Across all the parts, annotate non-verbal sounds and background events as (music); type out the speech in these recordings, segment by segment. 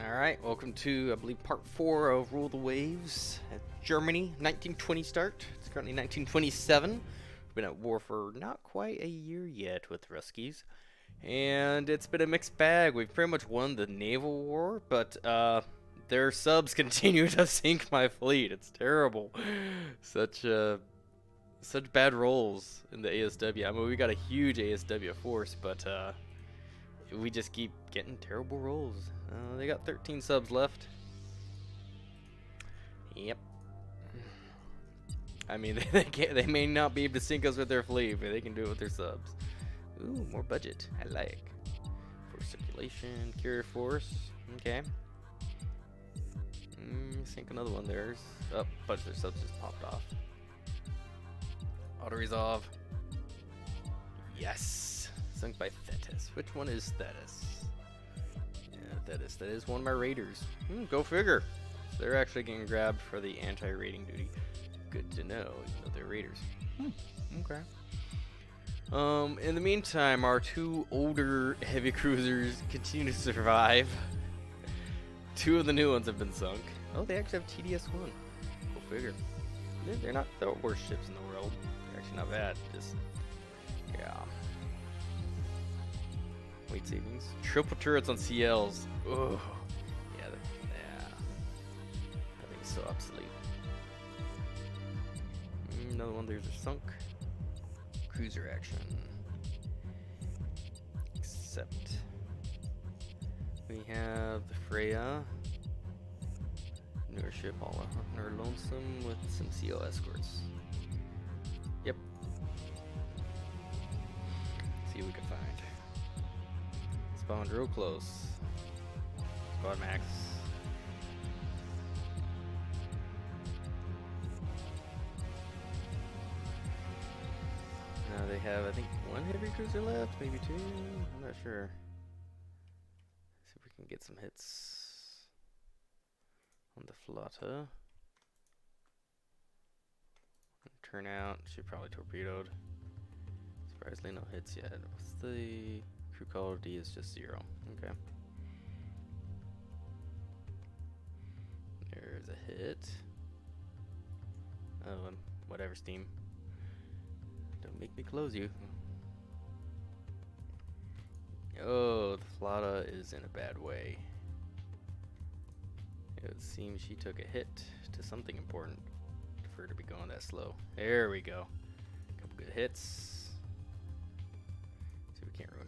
Alright, welcome to, I believe, part 4 of Rule the Waves. At Germany, 1920 start. It's currently 1927. We've been at war for not quite a year yet with Ruskies. And it's been a mixed bag. We've pretty much won the naval war, but uh, their subs (laughs) continue to sink my fleet. It's terrible. Such uh, such bad rolls in the ASW. I mean, we got a huge ASW force, but uh, we just keep getting terrible rolls. Uh, they got 13 subs left. Yep. I mean, (laughs) they, they, can't, they may not be able to sink us with their fleet, but they can do it with their subs. Ooh, more budget. I like. Force circulation, carrier force. Okay. Mm, sink another one. There's. Oh, bunch of their subs just popped off. Auto resolve. Yes. Sunk by Thetis. Which one is Thetis? Yeah, Thetis. That is one of my raiders. Hmm, go figure. They're actually getting grabbed for the anti-raiding duty. Good to know, even they're raiders. Hmm, okay. Um, in the meantime, our two older heavy (laughs) cruisers continue to survive. (laughs) Two of the new ones have been sunk. Oh, they actually have TDS-1. Go figure. They're not the worst ships in the world. They're actually not bad. Just, Weight savings. Triple turrets on CLs. Ugh. Yeah, yeah. Think it's so obsolete. Mm, Another one, there's a sunk. Cruiser action. Except we have the Freya. Newer ship, all her lonesome with some CL escorts. Yep. See what we can find. Spawned real close. Squad max. Now they have, I think, one heavy cruiser left, maybe two. I'm not sure. See if we can get some hits on the Flotta. Turnout, she probably torpedoed. Surprisingly, no hits yet. What's the crew D Is just zero. Okay. There's a hit. Oh, whatever, Steam. Don't make me close you. Oh, the Flotta is in a bad way. It seems she took a hit to something important for her to be going that slow. There we go. A Couple good hits. See if we can't ruin.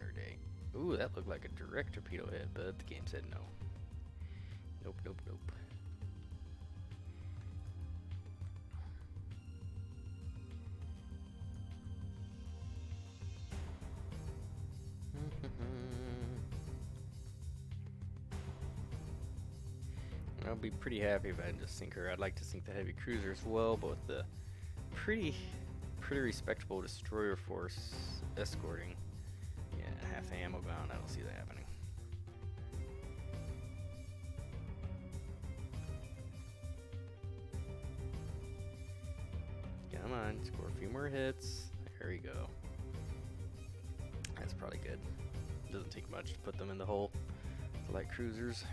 Ooh, that looked like a direct torpedo hit, but the game said no. Nope, nope, nope. (laughs) I'll be pretty happy if I can just sink her. I'd like to sink the heavy cruiser as well, but with the pretty, pretty respectable destroyer force escorting, half the ammo gone. I don't see that happening. Come on, score a few more hits. There we go. That's probably good. Doesn't take much to put them in the hole. The light cruisers.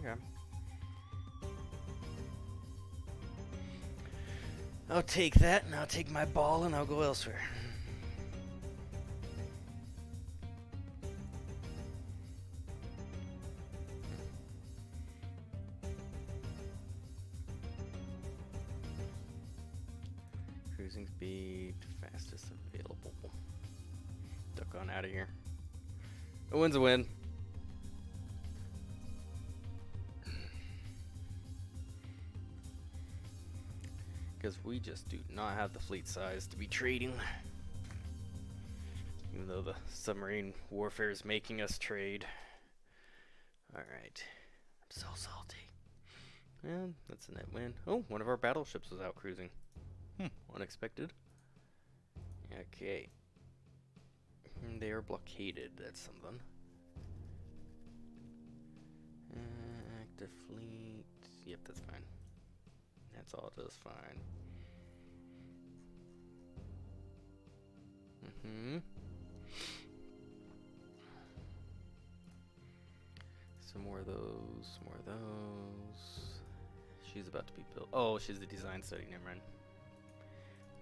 Okay. I'll take that and I'll take my ball and I'll go elsewhere. Win's a win. Because we just do not have the fleet size to be trading. Even though the submarine warfare is making us trade. Alright. I'm so salty. And that's a net win. Oh, one of our battleships was out cruising. Hmm, unexpected. Okay. Hmm, They are blockaded, that's something. Active fleet. Yep, that's fine. That's all just fine. Mm-hmm. Some more of those, more of those. She's about to be built. Oh, she's the design study. Never mind.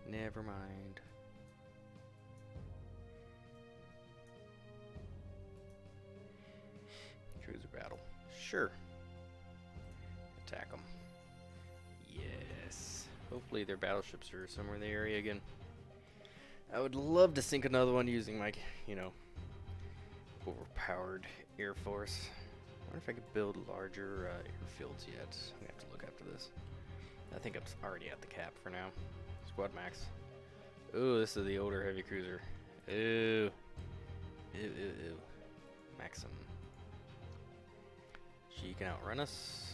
Never mind. Cruiser battle. Sure. Hopefully their battleships are somewhere in the area again. I would love to sink another one using my, you know, overpowered Air Force. I wonder if I could build larger uh, airfields yet. I'm gonna have to look after this. I think I'm already at the cap for now. Squad max. Ooh, this is the older heavy cruiser. Ooh. Ew, ew, ew. Maxim. She can outrun us.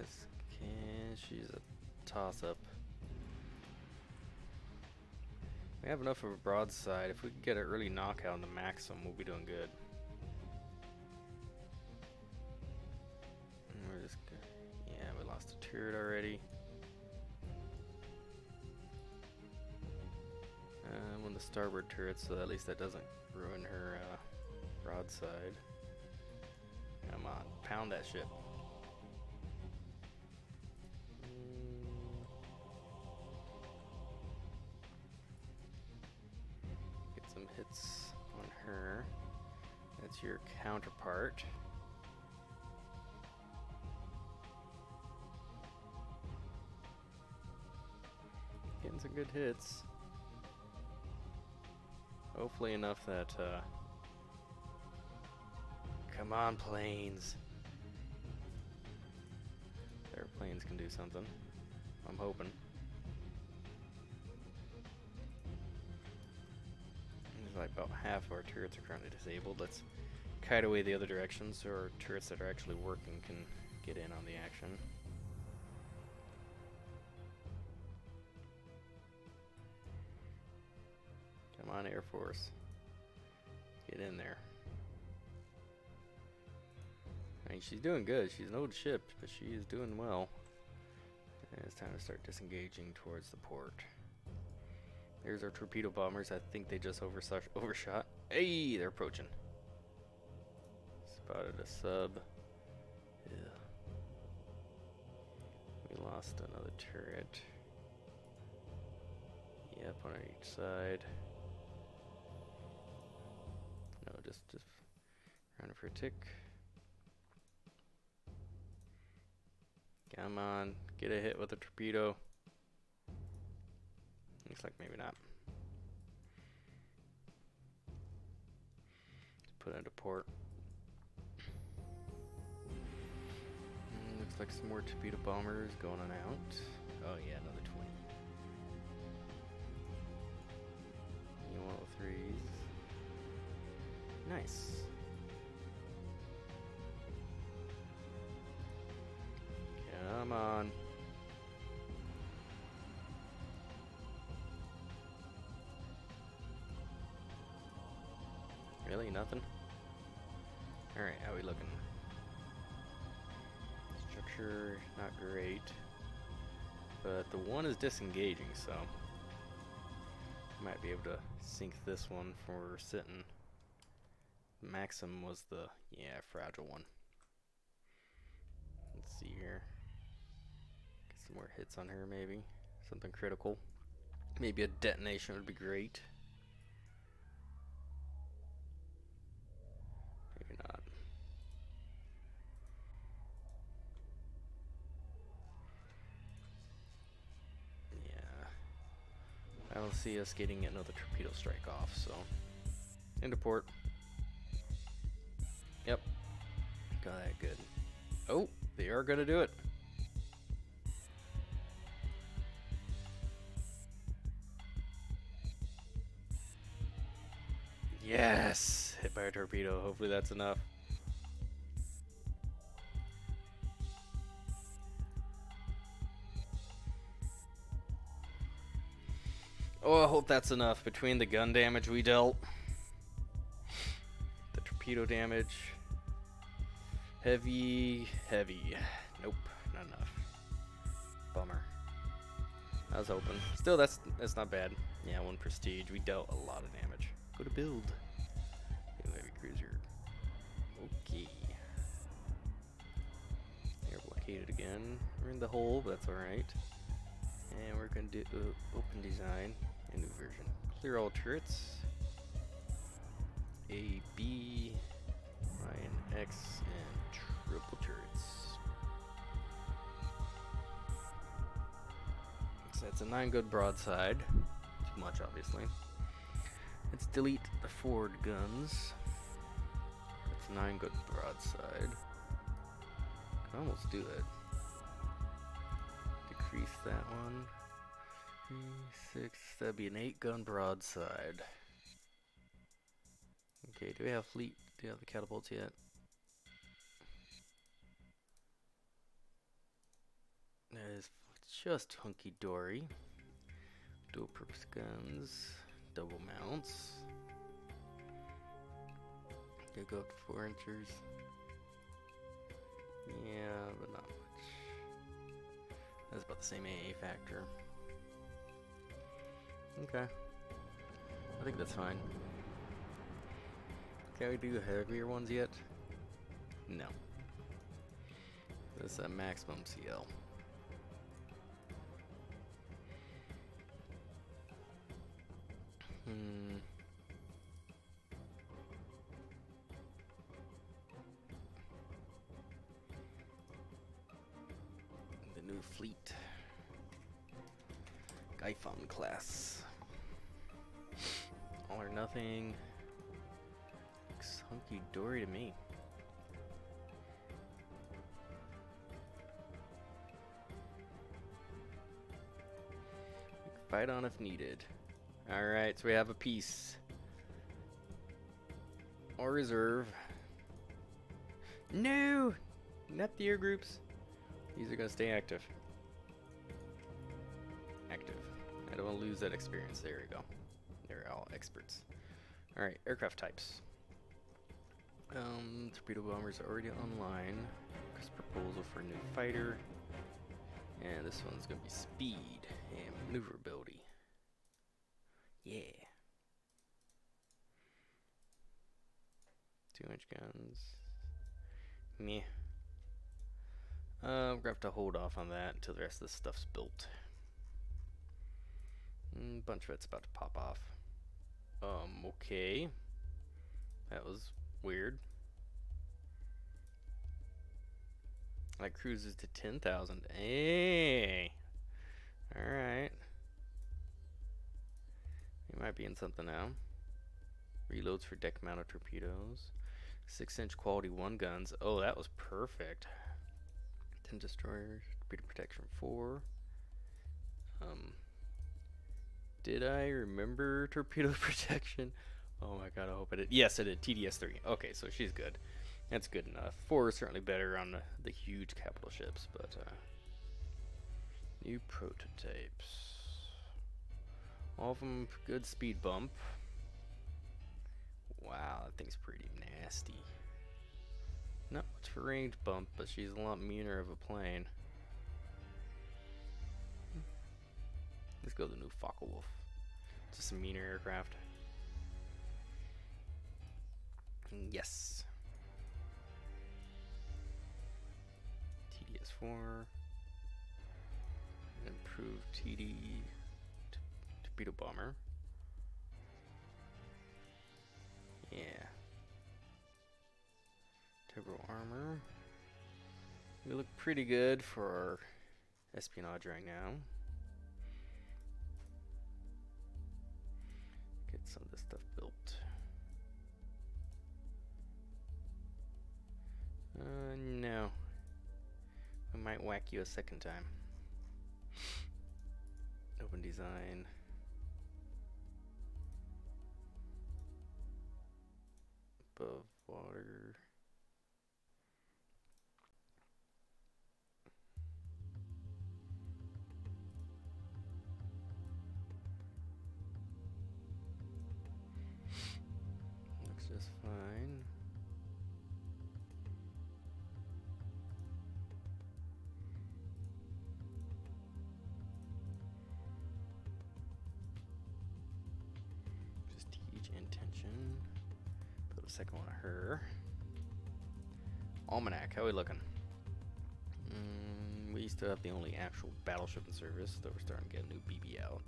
As can she's a toss up. We have enough of a broadside. If we could get an early knockout on the Maxim, we'll be doing good. And we're just yeah, we lost a turret already. Uh, one of the starboard turrets, so at least that doesn't ruin her uh, broadside. Come on, pound that ship. Some hits on her. That's your counterpart. Getting some good hits. Hopefully enough that, uh, Come on, planes. Airplanes can do something. I'm hoping. Like about half of our turrets are currently disabled. Let's kite away the other direction so our turrets that are actually working can get in on the action. Come on, Air Force. Get in there. I mean, she's doing good. She's an old ship, but she is doing well. And it's time to start disengaging towards the port. There's our torpedo bombers. I think they just overshot. Hey, they're approaching. Spotted a sub. Yeah. We lost another turret. Yep, on each side. No, just just running for a tick. Come on, get a hit with a torpedo. Looks like maybe not. Put into port. Mm, looks like some more torpedo bombers going on out. Oh yeah, another 20. U-103s. Nice. Come on. Really? Nothing? Alright, how we looking? Structure, not great. But the one is disengaging, so... Might be able to sink this one for sitting. Maxim was the, yeah, fragile one. Let's see here. Get some more hits on her, maybe. Something critical. Maybe a detonation would be great. See us getting another torpedo strike off, so. Into port. Yep. Got that good. Oh, they are going to do it. Yes! Hit by a torpedo. Hopefully that's enough. Oh, I hope that's enough. Between the gun damage we dealt, the torpedo damage, heavy, heavy. Nope, not enough. Bummer. I was hoping. Still, that's that's not bad. Yeah, one prestige. We dealt a lot of damage. Go to build. Heavy cruiser. Okay. They're blockaded again. We're in the hole, but that's alright. And we're gonna do uh, open design, a new version. Clear all turrets. A, B, Y, and X, and triple turrets. So that's a 9 good broadside. Too much, obviously. Let's delete the forward guns. That's 9 good broadside. Can almost do it. Decrease that one. Six, that'd be an 8 gun broadside. Okay, do we have fleet? Do we have the catapults yet? That is just hunky dory. Dual purpose guns, double mounts. Gonna go up to four inches. Yeah, but not much. That's about the same AA factor. Okay. I think that's fine. Can we do heavier ones yet? No. This is a maximum CL. Hmm. The new fleet. Gryphon class. Nothing. Looks hunky dory to me. Fight on if needed. Alright, so we have a piece. Or reserve. No! Not the air groups. These are gonna stay active. Active. I don't want to lose that experience. There we go. Experts. Alright, aircraft types. Um, torpedo bombers are already online. Chris proposal for a new fighter. And this one's gonna be speed and maneuverability. Yeah. Two inch guns. Meh. Uh, we're gonna have to hold off on that until the rest of this stuff's built. Mm, bunch of it's about to pop off. Um, okay. That was weird. That cruises to 10,000. Hey! Alright. We might be in something now. Reloads for deck mounted torpedoes. 6 inch quality 1 guns. Oh, that was perfect. 10 destroyers. Torpedo protection 4. Um, did I remember (laughs) torpedo protection? Oh my god, I hope I did. Yes, I did. TDS 3. Okay, so she's good. That's good enough. 4 is certainly better on the, the huge capital ships, but uh, new prototypes. All of them good speed bump. Wow, that thing's pretty nasty. Not much for range bump, but she's a lot meaner of a plane. Let's go to the new Focke-Wulf. Just a meaner aircraft. Yes. TDS-4. Improved TD torpedo bomber. Yeah. Turbo armor. We look pretty good for our espionage right now. Some of this stuff built. Uh, no. I might whack you a second time. Open design. Above water. Second one of her. Almanac, how we looking? Mm, we still have the only actual battleship in service, though we're starting to get a new BB out.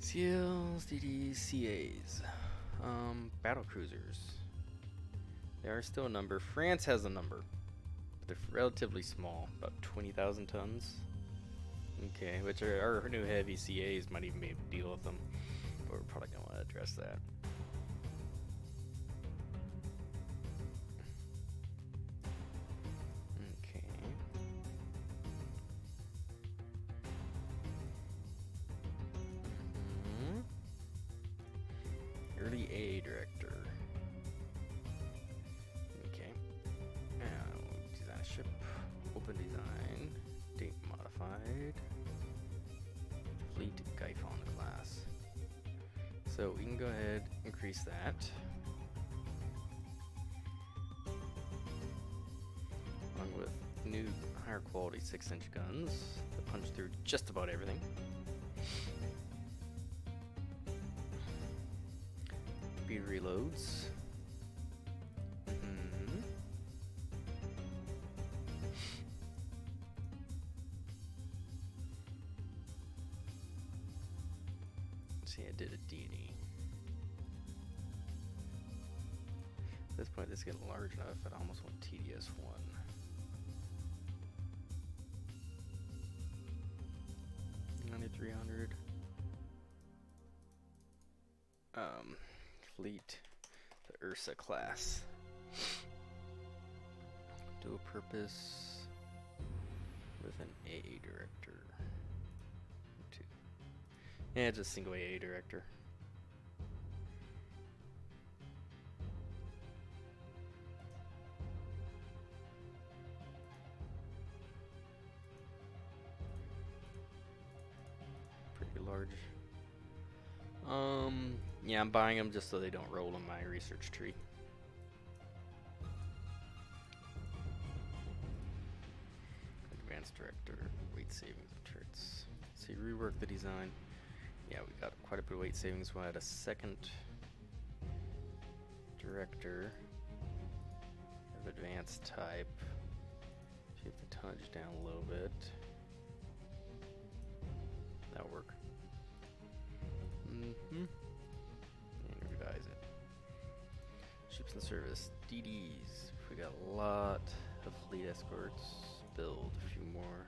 CLs, DDs, CAs. Um, battle cruisers. There are still a number. France has a number. But they're relatively small, about 20,000 tons. Okay, which are, our new heavy CAs might even be able to deal with them. But we're probably going to want to address that. We can go ahead increase that. Along with new higher quality 6 inch guns that punch through just about everything. Speed reloads. Ursa class. Dual purpose with an AA director. Two. Yeah, just single AA director. Buying them just so they don't roll in my research tree. Advanced director, weight savings turrets. See, rework the design. Yeah, we got quite a bit of weight savings. We'll add a second director of advanced type. Keep the tonnage down a little bit. That'll work. Mm-hmm. And In service. DDs. We got a lot of fleet escorts. Build a few more.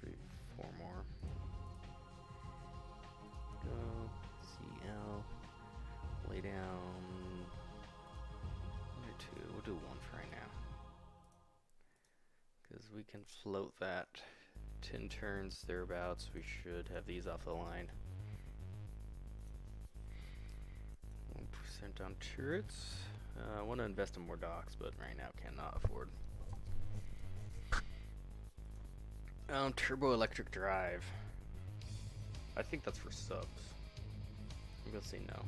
Three, four more. Go. CL. Lay down. One or two. We'll do one for right now. Because we can float that 10 turns thereabouts. We should have these off the line. 1% on turrets. Uh, I want to invest in more docks, but right now cannot afford. Um, turbo electric drive. I think that's for subs. I'm gonna say no.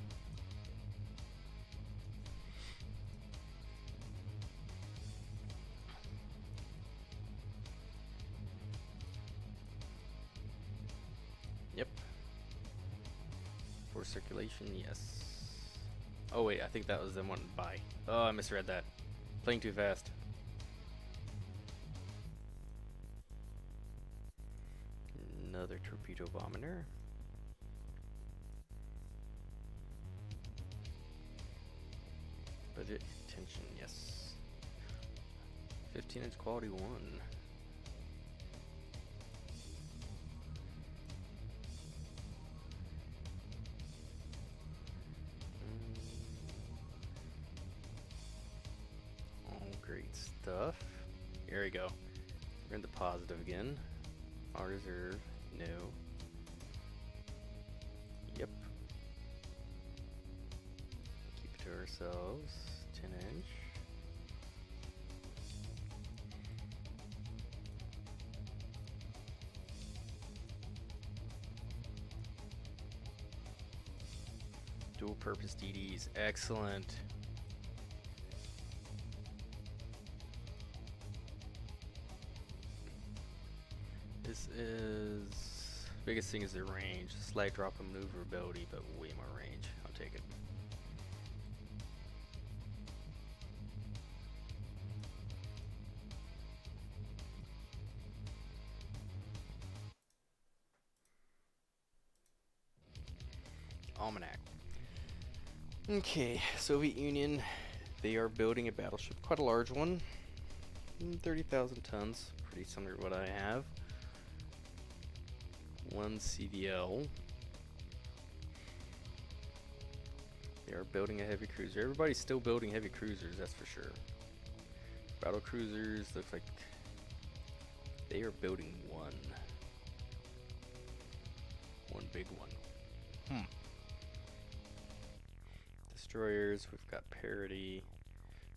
Yep. For circulation, yes. Oh wait, I think that was the one by. Oh, I misread that. Playing too fast. Another torpedo bomber. Budget tension, yes. 15 inch quality one. Again. Our reserve, no. Yep. Keep it to ourselves. 10 inch. Dual purpose DDs. Excellent. is the range. Slight drop in maneuverability, but way more range. I'll take it. Almanac. Okay, Soviet Union. They are building a battleship, quite a large one. Mm, 30,000 tons, pretty similar to what I have. One CDL. They are building a heavy cruiser. Everybody's still building heavy cruisers, that's for sure. Battle cruisers, looks like they are building one. One big one. Hmm. Destroyers, we've got parity.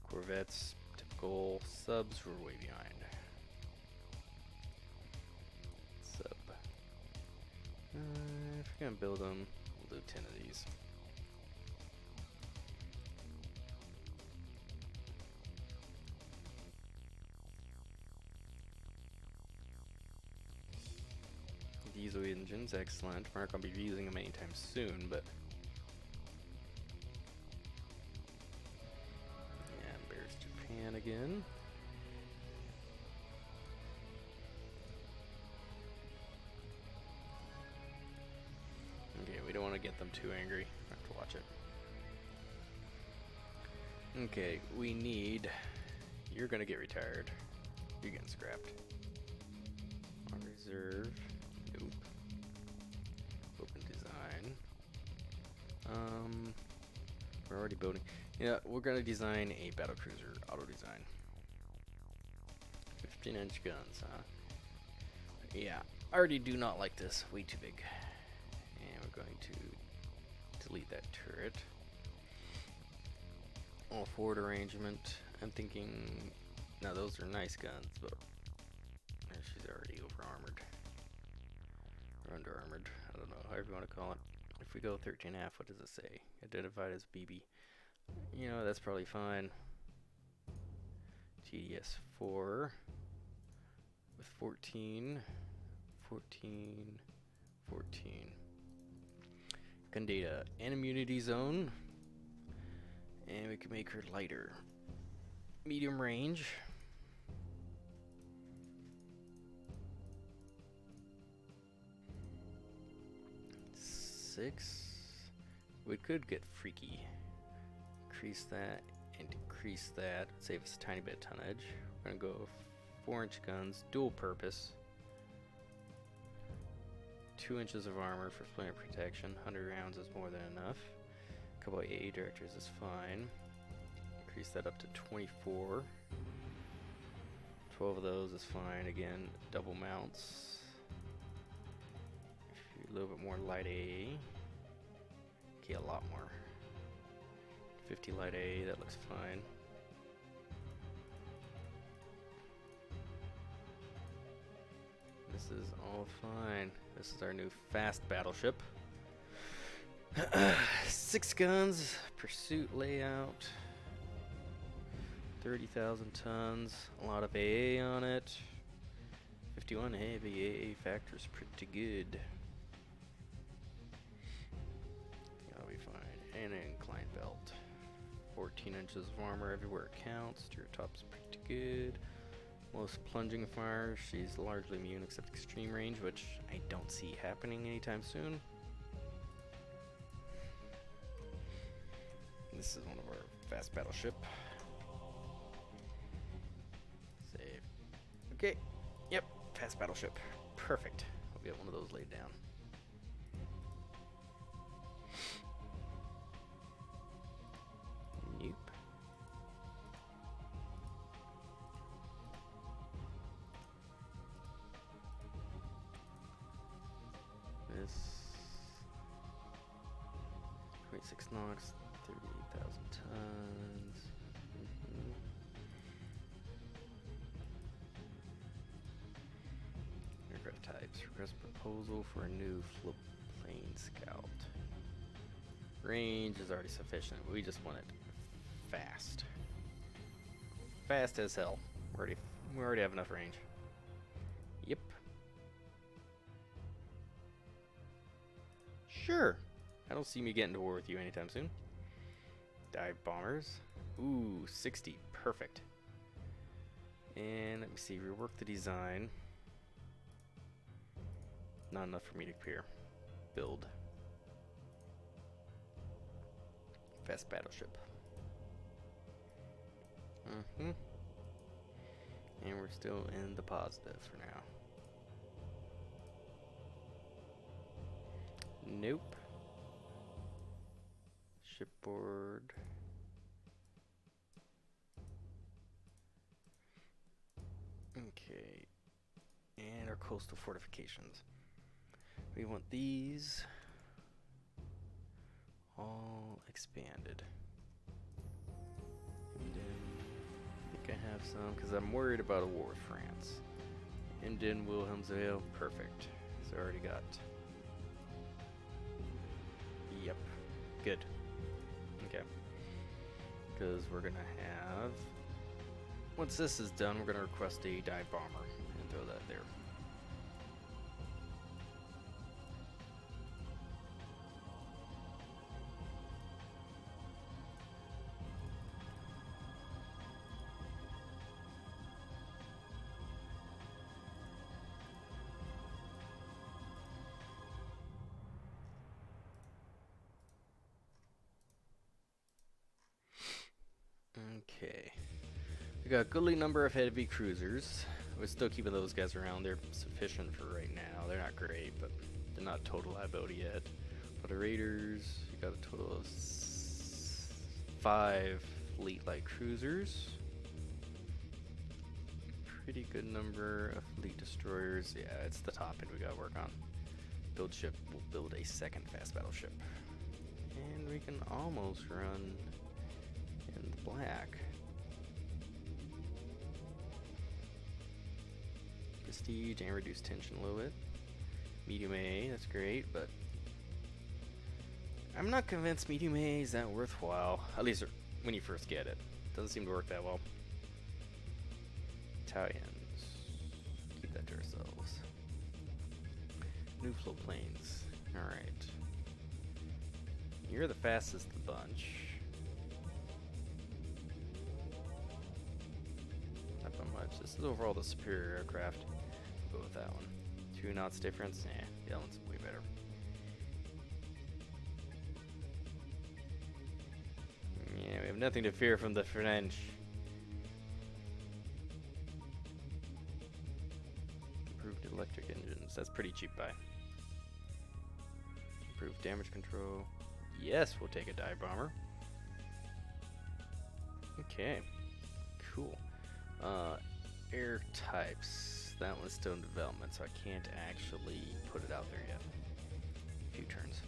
Corvettes, typical. Subs, we're way behind. Uh, if we're gonna build them, we'll do 10 of these. Diesel engines, excellent. We're not going to be using them anytime soon, but... Yeah, Bears Japan again. Them too angry. I have to watch it. Okay, we need... You're to get retired. You're getting scrapped. On reserve. Nope. Open design. Um, we're already building. Yeah, we're gonna design a battle cruiser auto design. 15 inch guns, huh? Yeah, I already do not like this. Way too big. And we're going to delete that turret. All forward arrangement. I'm thinking. Now those are nice guns, but she's already over armored or under armored. I don't know, however you want to call it. If we go 13 half, what does it say? Identified as BB. You know, that's probably fine. TDS 4 with 14, 14, 14. Gun data and immunity zone. And we can make her lighter. Medium range. six. We could get freaky. Increase that and decrease that. Save us a tiny bit of tonnage. We're gonna go four inch guns, dual purpose. Two inches of armor for splinter protection. 100 rounds is more than enough. A couple AA directors is fine. Increase that up to 24. 12 of those is fine. Again, double mounts a little bit more light A. Okay, a lot more. 50 light A, that looks fine. This is all fine. This is our new fast battleship. (clears throat) Six guns, pursuit layout. 30,000 tons, a lot of AA on it. 51 heavy AA factor is pretty good. That'll be fine. And an incline belt. 14 inches of armor everywhere counts. Steer top's pretty good. Most plunging fire, she's largely immune except extreme range, which I don't see happening anytime soon. This is one of our fast battleship. Save. Okay. Yep, fast battleship. Perfect. I'll get one of those laid down. Proposal for a new flip plane scout. Range is already sufficient. We just want it fast. Fast as hell. We already we already have enough range. Yep. Sure. I don't see me getting to war with you anytime soon. Dive bombers. Ooh, 60. Perfect. And let me see, rework the design. Not enough for me to clear. Build. fast battleship. Mm-hmm. And we're still in the positive for now. Nope. Shipboard. Okay. And our coastal fortifications. We want these all expanded. I think I have some because I'm worried about a war with France. And then Wilhelmshaven, oh, perfect. So I already got. Yep, good. Okay. Because we're gonna have. Once this is done, we're gonna request a dive bomber and throw that there. Okay. We got a goodly number of heavy cruisers. We're still keeping those guys around. They're sufficient for right now. They're not great, but they're not total liability yet. For the raiders, you got a total of five fleet light cruisers. Pretty good number of fleet destroyers. Yeah, it's the top end we gotta work on. Build ship. We'll build a second fast battleship. And we can almost run in the black. Prestige and reduce tension a little bit. Medium A, that's great, but I'm not convinced medium A is that worthwhile. At least when you first get it. Doesn't seem to work that well. Italians. Keep that to ourselves. New float planes. Alright. You're the fastest of the bunch. Not by much. This is overall the superior aircraft. Go with that one. Two knots difference? Yeah, other one's way better. Yeah, we have nothing to fear from the French. Improved electric engines. That's pretty cheap buy. Improved damage control. Yes, we'll take a dive bomber. Okay. Cool. Uh, air types. That one's still in development, so I can't actually put it out there yet. A few turns.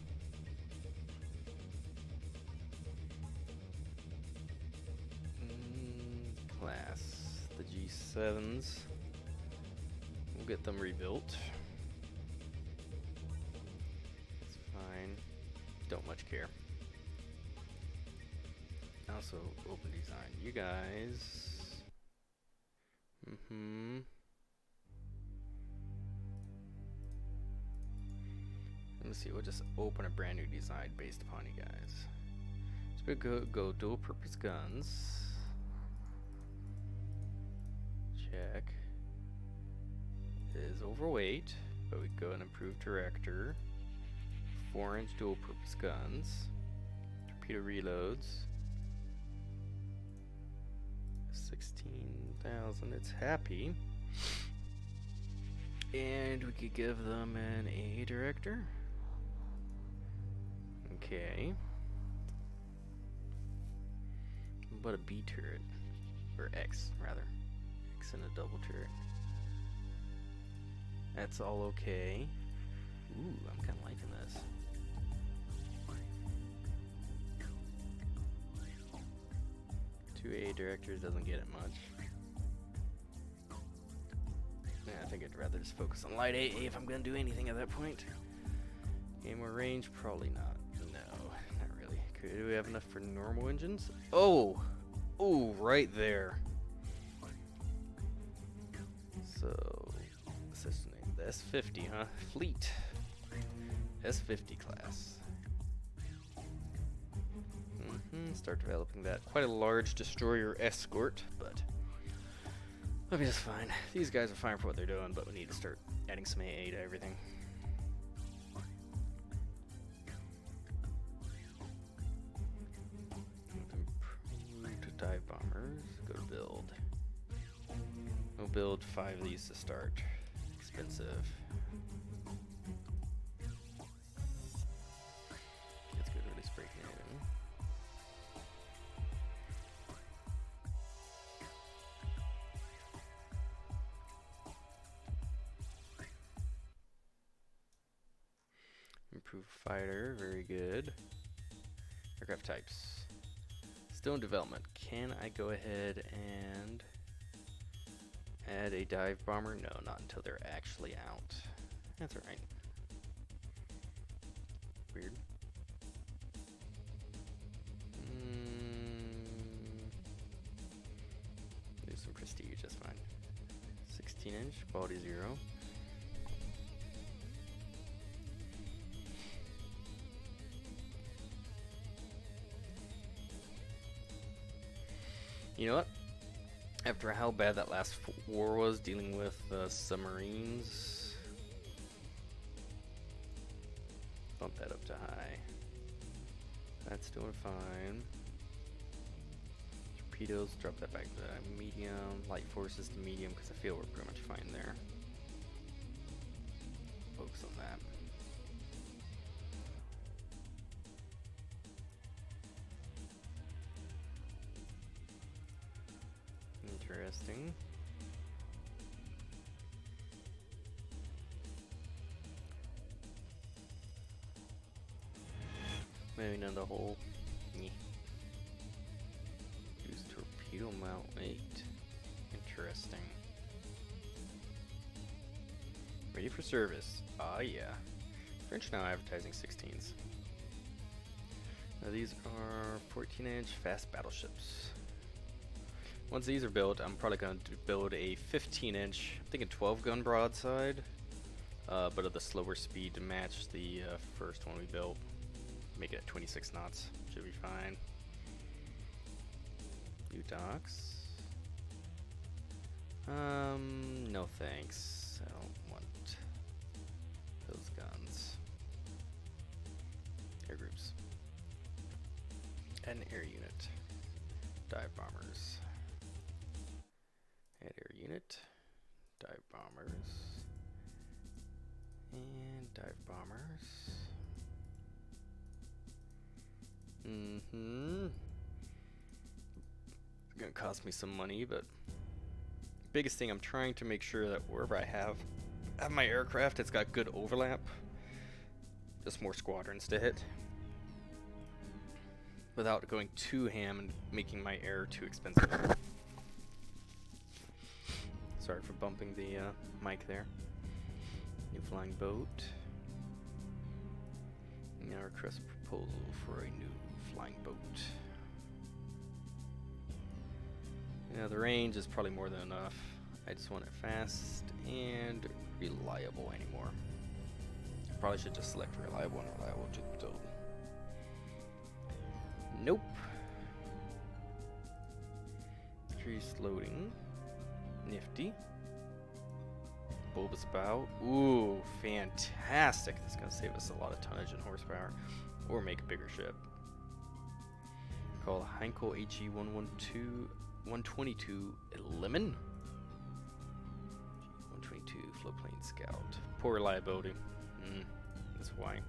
Mm, class. The G7s. We'll get them rebuilt. It's fine. Don't much care. Also, open design. You guys. Mm-hmm. Let's see, we'll just open a brand new design based upon you guys. So we go, go dual purpose guns. Check. Is overweight, but we go and improve director. 4 inch dual purpose guns. Torpedo reloads. 16,000. It's happy. And we could give them an A director. Okay. What a B turret. Or X, rather. X and a double turret. That's all okay. Ooh, I'm kind of liking this. Two A directors doesn't get it much. Yeah, I think I'd rather just focus on light AA if I'm gonna do anything at that point. Gain more range? Probably not. Okay, do we have enough for normal engines? Oh! Oh, right there. So, assistant name, the S50, huh? Fleet. S50 class. Mm-hmm, start developing that. Quite a large destroyer escort, but that'll be just fine. These guys are fine for what they're doing, but we need to start adding some AA to everything. stores, go to build. We'll build five of these to start. Expensive. Let's get rid of this breaking item. Improved fighter, very good. Aircraft types. Still in development. Can I go ahead and add a dive bomber? No, not until they're actually out. That's alright. Weird. Mm, do some prestige, that's fine. 16 inch, quality zero. You know what? After how bad that last war was dealing with uh, submarines, bump that up to high. That's doing fine. Torpedoes, drop that back to medium. Light forces to medium because I feel we're pretty much fine there. Interesting. Maybe another hole. Yeah. Use torpedo mount 8. Interesting. Ready for service. Ah, yeah. French now advertising 16s. Now these are 14 inch fast battleships. Once these are built, I'm probably going to build a 15 inch, I'm thinking 12 gun broadside, uh, but at the slower speed to match the uh, first one we built. Make it at 26 knots, should be fine. New docks. Um, no thanks. I don't want those guns. Air groups. An air unit. Dive bombers. Unit. Dive bombers. And dive bombers. Mm-hmm. It's gonna cost me some money, but biggest thing I'm trying to make sure that wherever I have have my aircraft, it's got good overlap. Just more squadrons to hit. Without going too ham and making my air too expensive. Sorry for bumping the uh, mic there. New flying boat. Now request proposal for a new flying boat. Yeah, the range is probably more than enough. I just want it fast and reliable anymore. Probably should just select reliable and reliable to build. Nope. Increase loading. Nifty. Bulbous bow. Ooh, fantastic. That's going to save us a lot of tonnage and horsepower. Or make a bigger ship. Called Heinkel HE 112 122 Lemon. 122 Floatplane Scout. Poor reliability. Mm, that's why.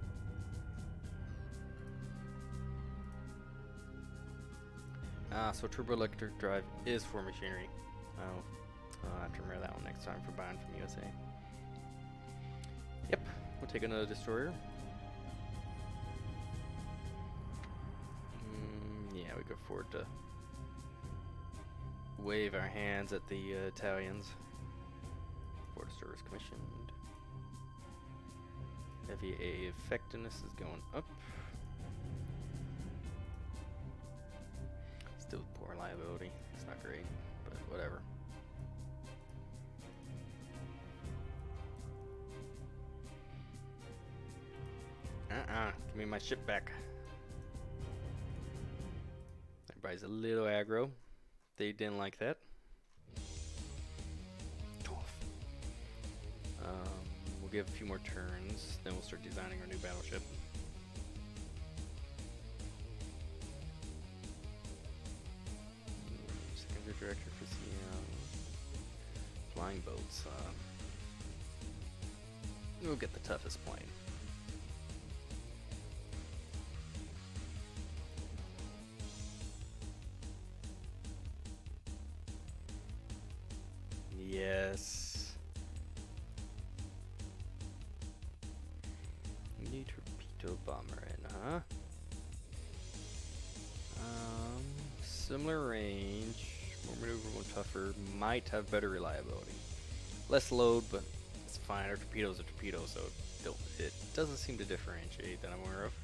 Ah, so turbo electric drive is for machinery. Oh, I'll have to remember that one next time for buying from USA. Yep, we'll take another destroyer. Mm, yeah, we go forward to wave our hands at the uh, Italians. Border Service commissioned. Heavy A effectiveness is going up. Still poor reliability. It's not great, but whatever. Uh-uh. Give me my ship back. Everybody's a little aggro. They didn't like that. Tough. Um, we'll give a few more turns, then we'll start designing our new battleship. Secondary director for CM. flying boats. Uh, we'll get the toughest plane. Yes. New torpedo bomber in, huh? Um, similar range, more maneuverable, tougher, might have better reliability. Less load, but it's fine. Our torpedo's a torpedo, so it, it doesn't seem to differentiate that I'm aware of.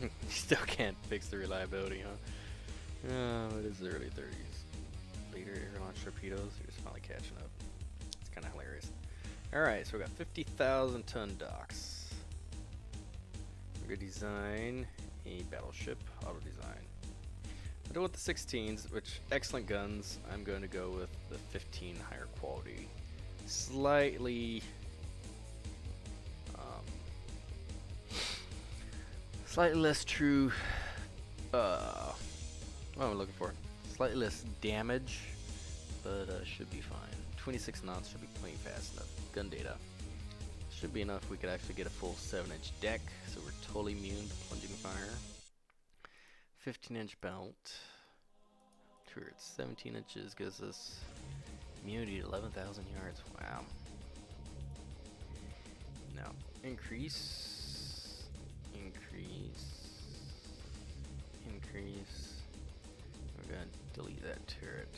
You (laughs) still can't fix the reliability, huh? Oh, it is the early 30s. Later air launch torpedoes, you're just finally catching up. It's kind of hilarious. Alright, so we got 50,000 ton docks. Good design, a battleship, auto design. I don't want the 16s, which excellent guns. I'm going to go with the 15 higher quality. Slightly Slightly less true, uh, what am I looking for? Slightly less damage, but uh, should be fine. 26 knots should be plenty fast enough. Gun data. Should be enough we could actually get a full 7 inch deck, so we're totally immune to plunging fire. 15 inch belt. Turrets, 17 inches gives us immunity to 11,000 yards. Wow. Now, increase increase, increase. We're gonna delete that turret.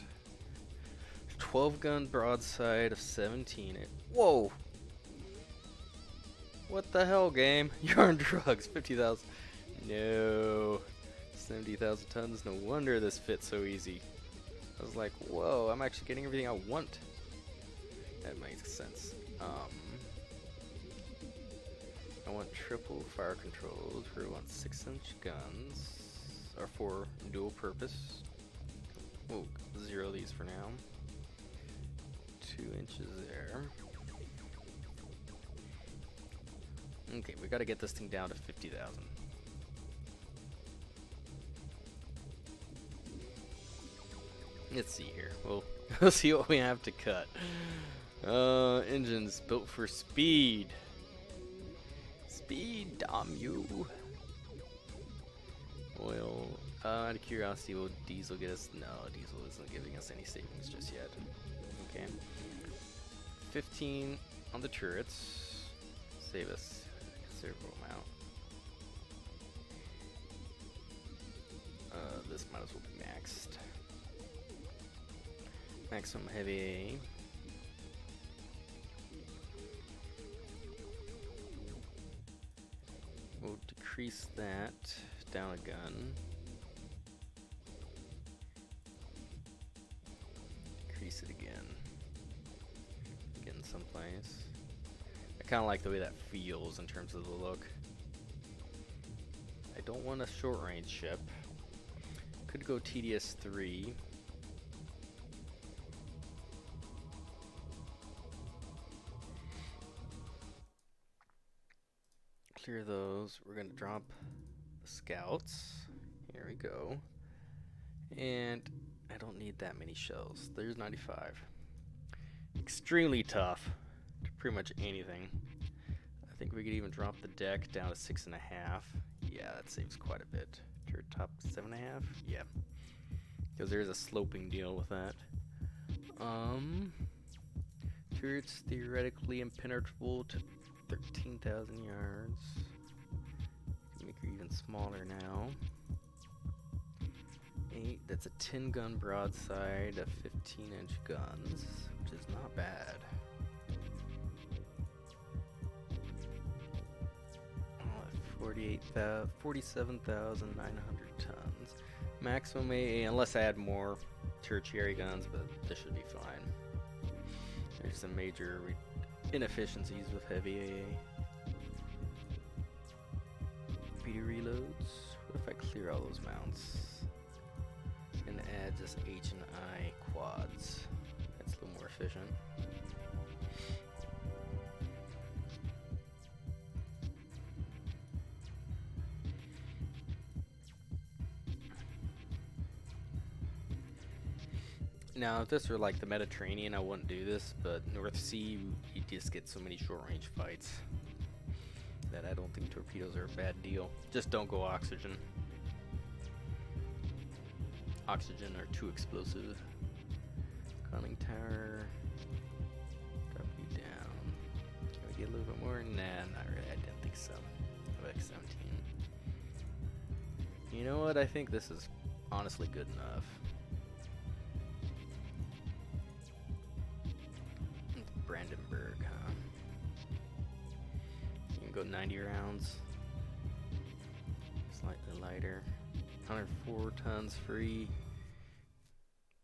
12 gun broadside of 17. It, whoa! What the hell, game? (laughs) You're on drugs. 50,000. No. 70,000 tons. No wonder this fits so easy. I was like, whoa, I'm actually getting everything I want. That makes sense. Um, I want triple fire controls. We want six inch guns. Or for dual purpose. We'll zero these for now. Two inches there. Okay, we gotta get this thing down to 50,000. Let's see here. We'll, (laughs) we'll see what we have to cut. Uh, engines built for speed speed, damn you. Oil. Uh, out of curiosity, will diesel get us? No, diesel isn't giving us any savings just yet. Okay. 15 on the turrets. Save us a considerable amount. Uh, this might as well be maxed. Maximum heavy We'll decrease that down a gun. Increase it again. Getting someplace. I kind of like the way that feels in terms of the look. I don't want a short range ship. Could go TDS 3. Clear those. We're going to drop the scouts. Here we go. And I don't need that many shells. There's 95. Extremely tough to pretty much anything. I think we could even drop the deck down to six and a half. Yeah, that saves quite a bit. Turret top seven and a half? Yeah. Because there's a sloping deal with that. Um, turrets theoretically impenetrable to 13,000 yards. Make her even smaller now. 8, that's a 10 gun broadside of 15 inch guns, which is not bad. Uh, 47,900 tons. Maximum AA, unless I add more tertiary guns, but this should be fine. There's some major inefficiencies with heavy AA. Speedy reloads. What if I clear all those mounts? We're add just H and I quads. That's a little more efficient. Now, if this were like the Mediterranean, I wouldn't do this, but North Sea, you, just get so many short-range fights that I don't think torpedoes are a bad deal. Just don't go oxygen. Oxygen are too explosive. Conning tower. Drop you down. Can we get a little bit more? Nah, not really. I didn't think so. X17. You know what? I think this is honestly good enough. Go 90 rounds. Slightly lighter. 104 tons free.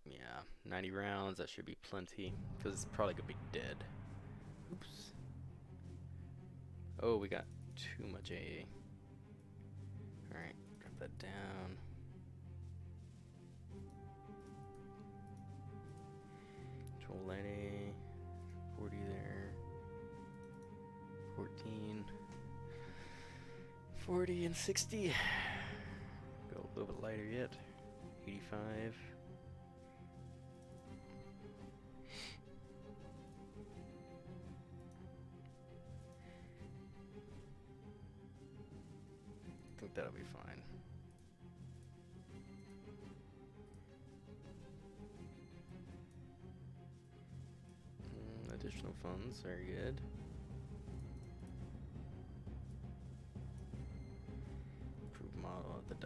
Yeah, 90 rounds, that should be plenty. Because it's probably going to be dead. Oops. Oh, we got too much AA. Alright, drop that down. Light 40 there. 40 and 60. Go a little bit lighter yet. 85. I think that'll be fine. Mm, additional funds, very good.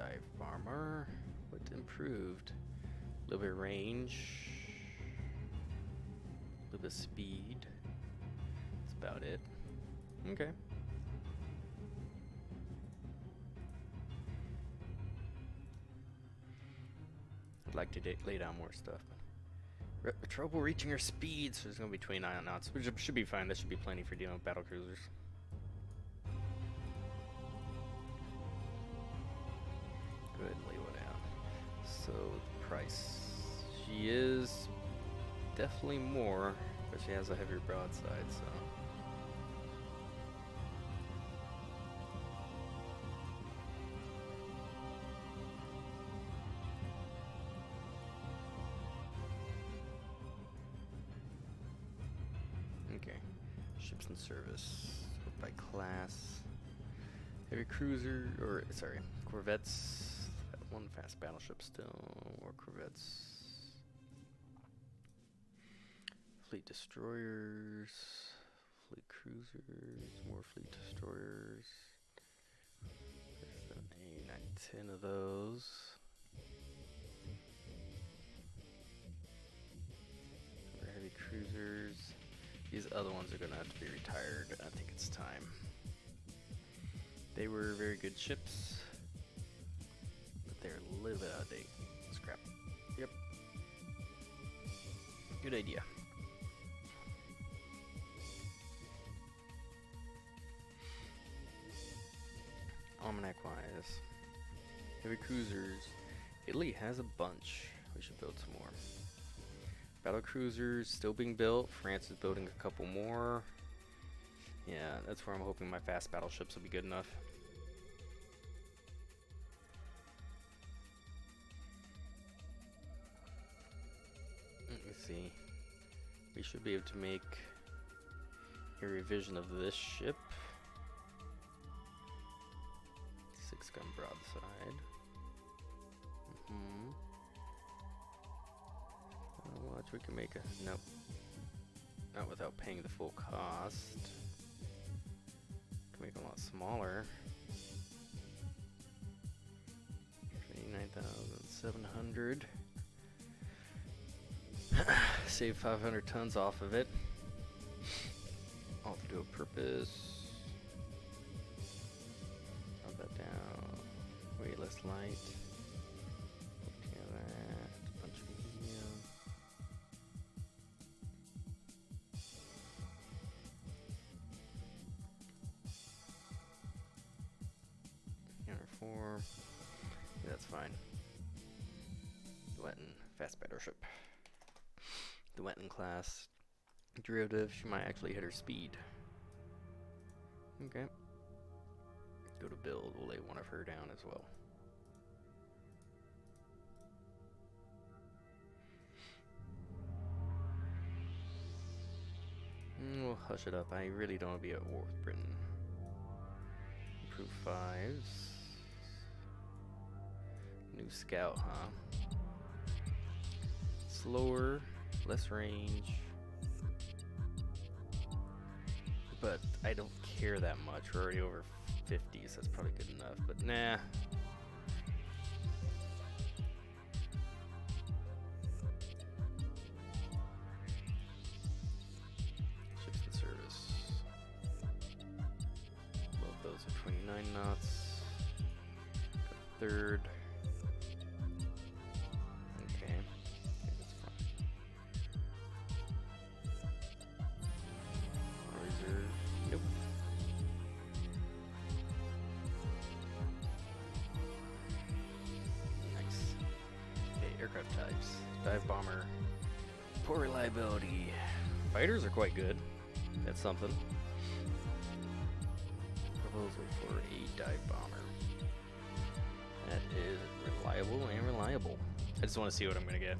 Dive bomber. What improved? A little bit of range. A little bit of speed. That's about it. Okay. I'd like to lay down more stuff. Re trouble reaching her speed, so it's going to be 29 knots, which should be fine. That should be plenty for dealing with battle cruisers. Price. She is definitely more, but she has a heavier broadside, so. Okay. Ships in service by class. Heavy cruiser, or sorry, corvettes. One fast battleship still, more corvettes. Fleet destroyers, fleet cruisers, more fleet destroyers. Nine, ten of those. Heavy cruisers. These other ones are gonna have to be retired. I think it's time. They were very good ships, they're a little bit out of date. Scrap. Yep. Good idea. Almanac wise, heavy cruisers. Italy has a bunch. We should build some more. Battle cruisers still being built. France is building a couple more. Yeah, that's where I'm hoping my fast battleships will be good enough. Let me see. We should be able to make a revision of this ship. Six gun broadside. Mm-hmm. Uh, watch, we can make a nope. Not without paying the full cost. Can make it a lot smaller. Twenty-nine thousand seven hundred. (sighs) Save five hundred tons off of it. All to do a purpose. Drop that down. Way less light. Class derivative, she might actually hit her speed. Okay. Go to build, we'll lay one of her down as well. Mm, we'll hush it up. I really don't want to be at war with Britain. Improve fives. New scout, huh? Slower, less range. But I don't care that much. We're already over 50, so that's probably good enough. But nah. Ships in service. Both those are 29 knots. Third. Reliability. Fighters are quite good. That's something. Proposal for a dive bomber. That is reliable and reliable. I just want to see what I'm gonna get.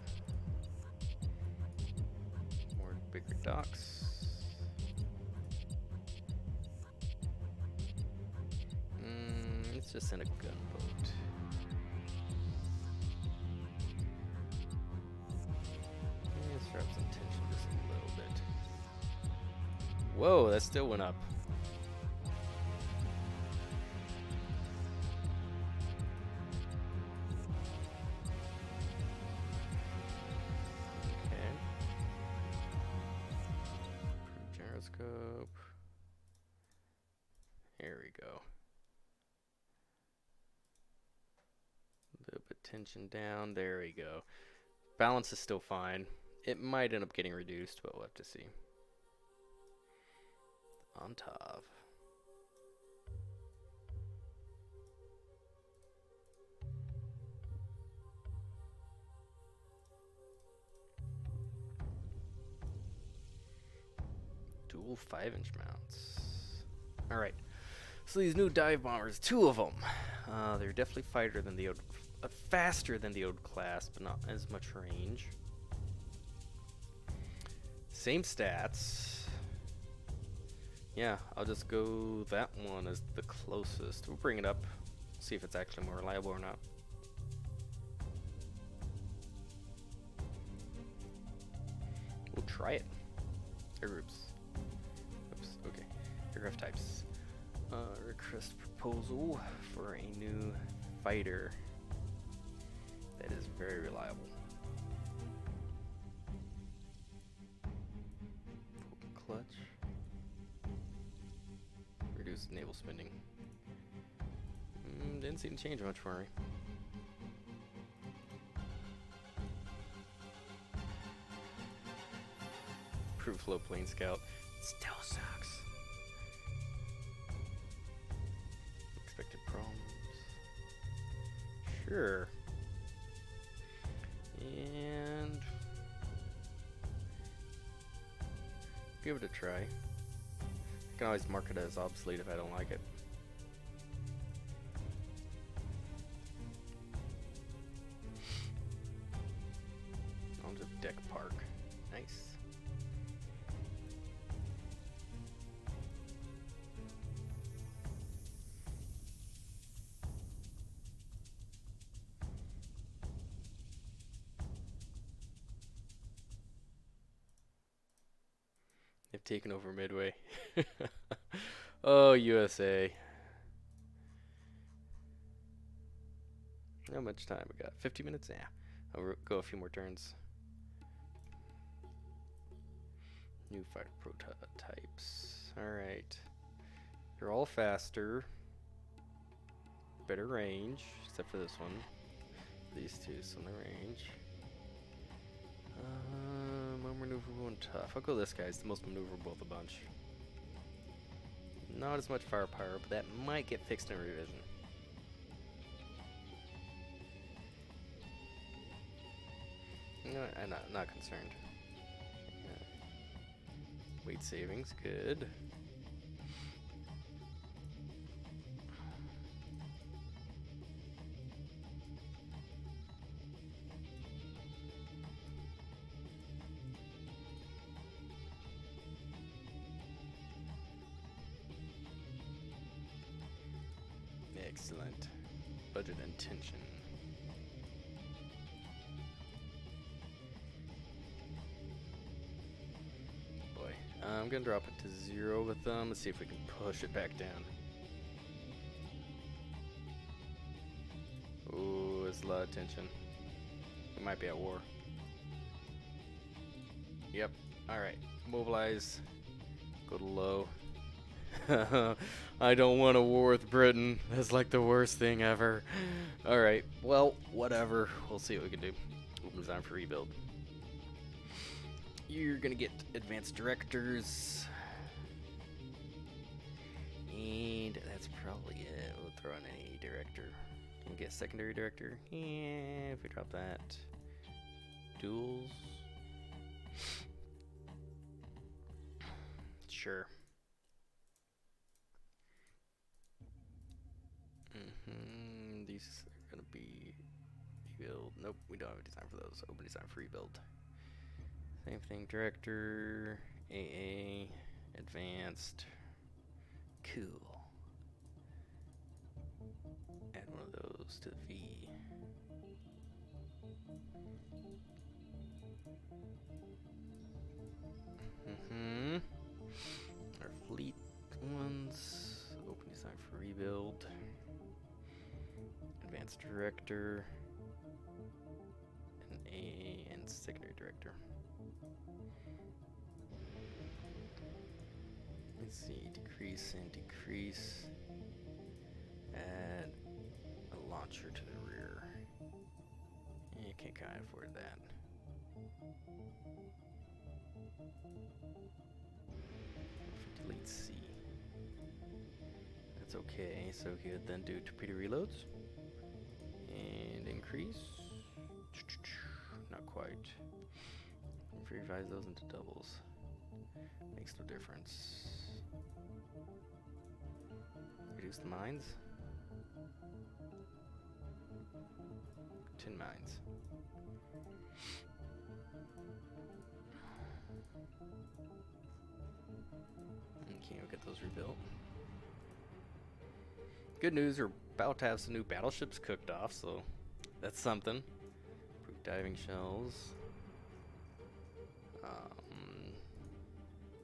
More bigger docks. Mm, it's just in a gunboat. Still went up. Okay. Gyroscope. Here we go. Little bit tension down. There we go. Balance is still fine. It might end up getting reduced, but we'll have to see. On top. Dual 5 inch mounts. Alright. So these new dive bombers, two of them. Uh, they're definitely fighter than the old, uh, faster than the old class, but not as much range. Same stats. Yeah, I'll just go that one as the closest. We'll bring it up, see if it's actually more reliable or not. We'll try it. Air groups. Oops, okay. Aircraft types. Uh, request proposal for a new fighter that is very reliable. Seem to change much for me. Improve float plane scout. Still sucks. Expected problems. Sure. And give it a try. I can always mark it as obsolete if I don't like it. They've taken over Midway. (laughs) oh, USA. How much time we got? 50 minutes? Yeah. I'll go a few more turns. New fighter prototypes. Alright. They're all faster. Better range, except for this one. These two, similar range. Uh, more maneuverable and tough. I'll go this guy. It's the most maneuverable of the bunch. Not as much firepower, but that might get fixed in a revision. not not concerned. Weight savings, good. Gonna drop it to zero with them. Let's see if we can push it back down. Ooh, it's a lot of tension. We might be at war. Yep. Alright. Mobilize. Go to low. (laughs) I don't want a war with Britain. That's like the worst thing ever. Alright, well, whatever. We'll see what we can do. Design for rebuild. You're gonna get advanced directors. And that's probably it. We'll throw in any director. We get secondary director? Yeah, if we drop that. Duels. Sure. Mm -hmm. These are gonna be rebuild. Nope, we don't have a design for those. Open design for rebuild. Same thing. Director, AA, advanced. Cool. Add one of those to the V. Mm-hmm. Our fleet ones. Open design for rebuild. Advanced director. And A and secondary director. Let's see, decrease and decrease. Add a launcher to the rear. You can't kind of afford that. Delete C. That's okay, so good. Then do torpedo reloads. And increase. Not quite. Revise those into doubles. Makes no difference. Reduce the mines. 10 mines. We'll get those rebuilt. Good news, we're about to have some new battleships cooked off, so that's something. Improved diving shells. Um,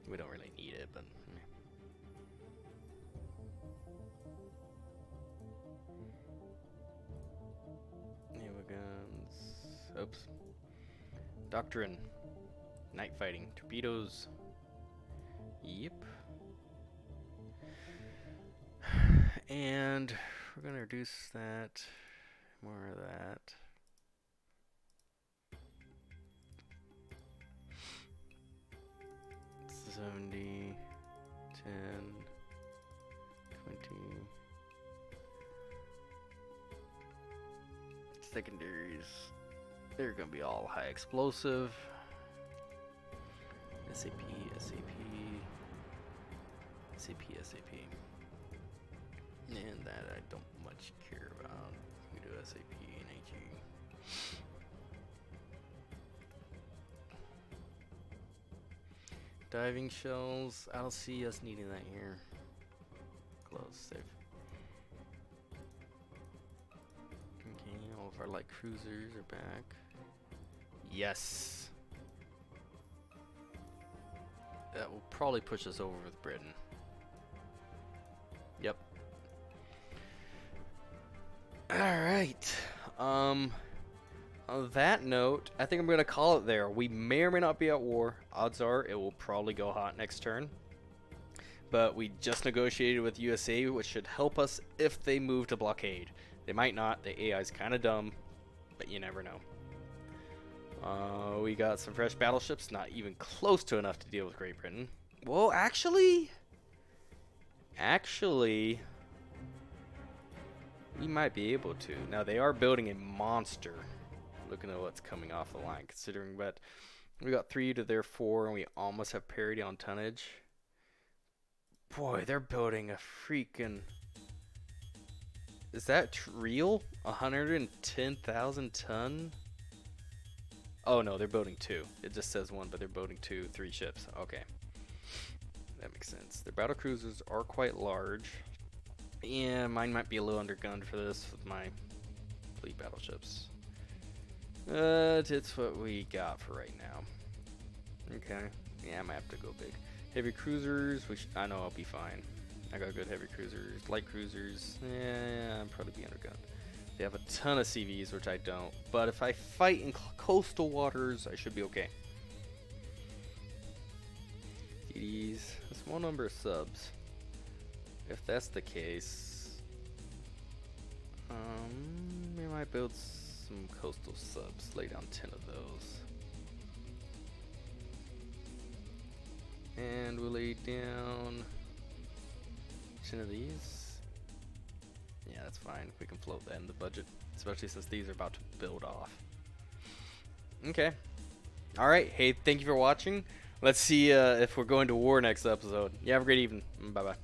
we don't really Oops. Doctrine. Night fighting. Torpedoes. Yep. (sighs) And we're gonna reduce that. More of that. Seventy, ten, twenty. Secondaries. They're gonna be all high explosive. SAP, SAP, SAP, SAP. And that I don't much care about. We do SAP and HE. Diving shells. I don't see us needing that here. Close, safe. Okay, all of our light cruisers are back. Yes. That will probably push us over with Britain. Yep. Alright. Um on that note, I think I'm gonna call it there. We may or may not be at war. Odds are it will probably go hot next turn. But we just negotiated with USA, which should help us if they move to blockade. They might not. The AI is kind of dumb, but you never know. Uh, we got some fresh battleships, not even close to enough to deal with Great Britain. Well, actually, actually, we might be able to. Now they are building a monster looking at what's coming off the line, considering but we got three to their four, and we almost have parity on tonnage. Boy, they're building a freaking. Is that real? 110,000 ton? Oh no, they're building two. It just says one, but they're building two, three ships. Okay. That makes sense. Their battle cruisers are quite large. Yeah, mine might be a little undergunned for this with my fleet battleships. But it's what we got for right now. Okay. Yeah, I might have to go big. Heavy cruisers, which I know I'll be fine. I got good heavy cruisers. Light cruisers, yeah, I'm probably be undergunned. They have a ton of CVs, which I don't. But if I fight in coastal waters, I should be okay. DDs, a small number of subs. If that's the case, um, we might build some coastal subs. Lay down 10 of those. And we'll lay down 10 of these. Yeah, that's fine. We can float that in the budget, especially since these are about to build off. Okay. All right. Hey, thank you for watching. Let's see uh, if we're going to war next episode. You have a great evening. Bye bye.